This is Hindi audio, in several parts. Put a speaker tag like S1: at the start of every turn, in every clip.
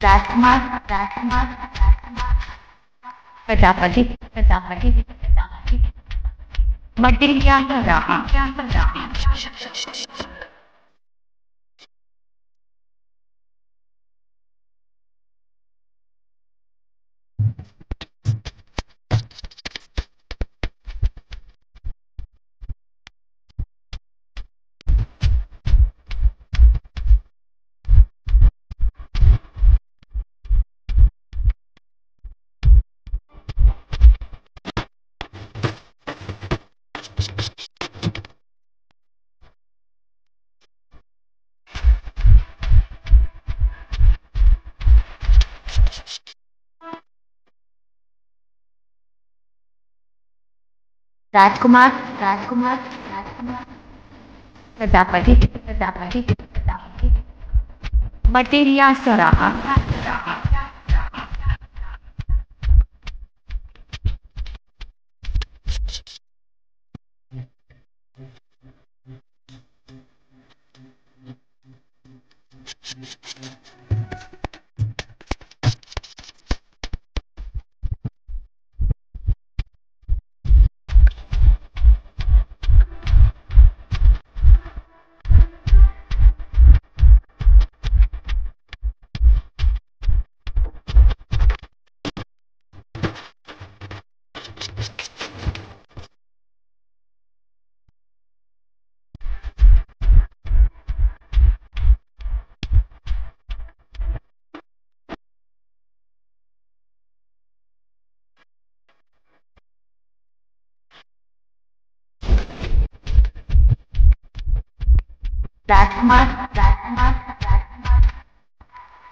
S1: राजकुमार राजकुमार प्रजापति प्रजापति प्रजापति ज्ञान रहा राजकुमार राजकुमार राजकुमार। प्रजापति प्रजापति प्रजापति। मटेरिया सराहा।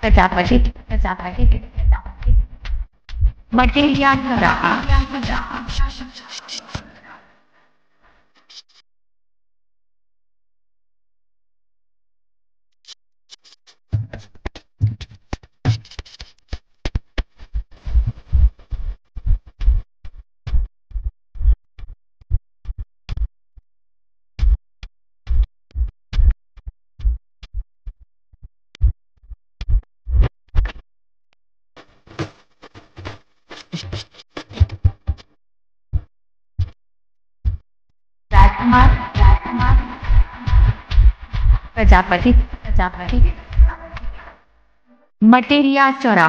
S1: प्रजापति प्रजापति प्रजापति सराहा प्रजापति प्रजापति। मटेरिया चौरा।